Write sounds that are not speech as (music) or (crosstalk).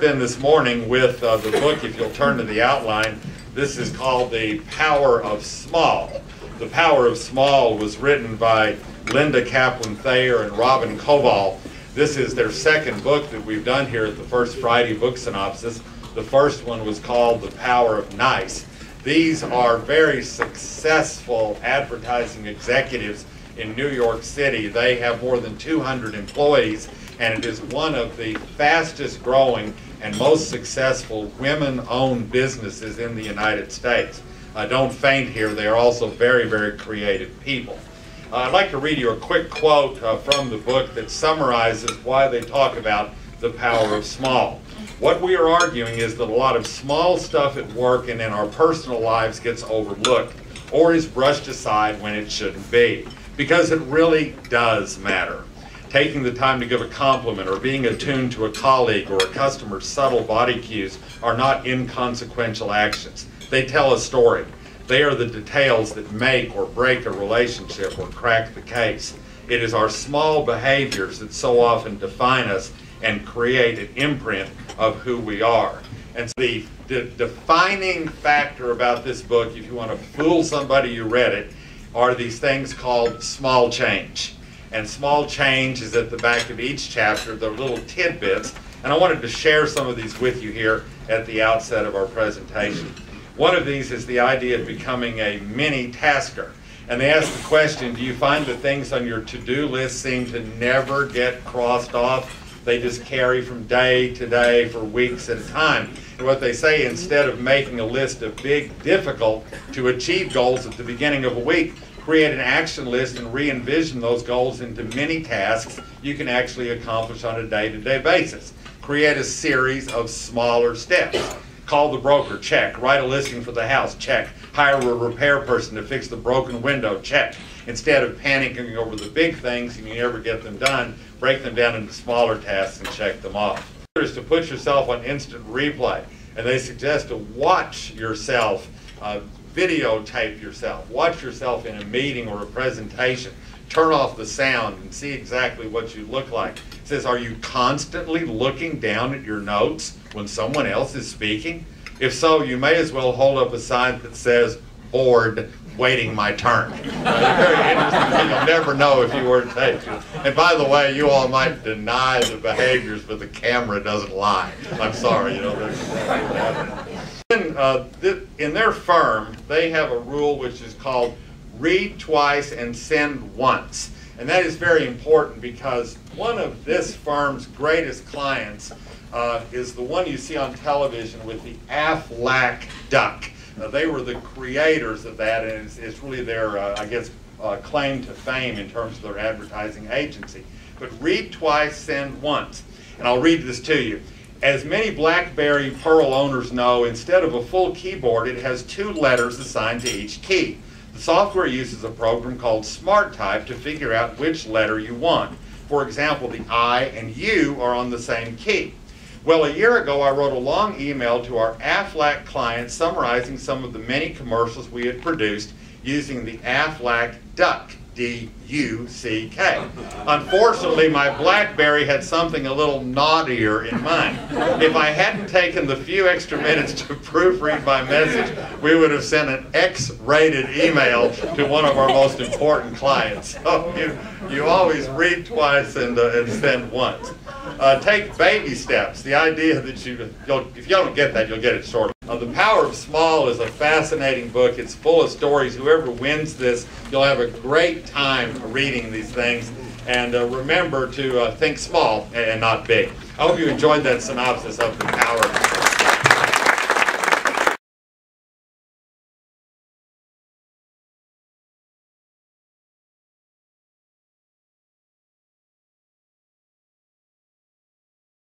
then this morning with uh, the book, if you'll turn to the outline, this is called The Power of Small. The Power of Small was written by Linda Kaplan Thaler and Robin Koval. This is their second book that we've done here at the First Friday Book Synopsis. The first one was called The Power of Nice. These are very successful advertising executives in New York City. They have more than 200 employees and it is one of the fastest growing and most successful women-owned businesses in the United States. Uh, don't faint here, they are also very, very creative people. Uh, I'd like to read you a quick quote uh, from the book that summarizes why they talk about the power of small. What we are arguing is that a lot of small stuff at work and in our personal lives gets overlooked or is brushed aside when it shouldn't be because it really does matter taking the time to give a compliment or being attuned to a colleague or a customer's subtle body cues are not inconsequential actions. They tell a story. They are the details that make or break a relationship or crack the case. It is our small behaviors that so often define us and create an imprint of who we are. And so the, the defining factor about this book, if you want to fool somebody who read it, are these things called small change and small change is at the back of each chapter. They're little tidbits, and I wanted to share some of these with you here at the outset of our presentation. One of these is the idea of becoming a mini tasker. And they ask the question, do you find that things on your to-do list seem to never get crossed off? They just carry from day to day for weeks at a time. And what they say, instead of making a list of big, difficult to achieve goals at the beginning of a week, create an action list and re-envision those goals into many tasks you can actually accomplish on a day-to-day basis. Create a series of smaller steps. Call the broker, check. Write a listing for the house, check. Hire a repair person to fix the broken window, check. Instead of panicking over the big things and you never get them done, break them down into smaller tasks and check them off. Is to put yourself on instant replay, and they suggest to watch yourself uh, videotape yourself. Watch yourself in a meeting or a presentation. Turn off the sound and see exactly what you look like. It says, are you constantly looking down at your notes when someone else is speaking? If so, you may as well hold up a sign that says, bored, waiting my turn. Uh, (laughs) very interesting. You'll never know if you weren't taped. And by the way, you all might deny the behaviors, but the camera doesn't lie. I'm sorry, you know, In, uh, in their firm, they have a rule which is called read twice and send once. And that is very important because one of this firm's greatest clients uh, is the one you see on television with the Aflac duck. Uh, they were the creators of that, and it's, it's really their, uh, I guess, uh, claim to fame in terms of their advertising agency. But read twice, send once. And I'll read this to you. As many BlackBerry Pearl owners know, instead of a full keyboard, it has two letters assigned to each key. The software uses a program called SmartType to figure out which letter you want. For example, the I and U are on the same key. Well, a year ago, I wrote a long email to our AFLAC clients summarizing some of the many commercials we had produced using the AFLAC duck D-U-C-K. Unfortunately, my BlackBerry had something a little naughtier in mind. If I hadn't taken the few extra minutes to proofread my message, we would have sent an X-rated email to one of our most important clients. So you, you always read twice and, uh, and send once. Uh, take baby steps. The idea that you, if you don't get that, you'll get it short. Uh, the Power of Small is a fascinating book. It's full of stories. Whoever wins this, you'll have a great time reading these things. And uh, remember to uh, think small and not big. I hope you enjoyed that synopsis of the Power.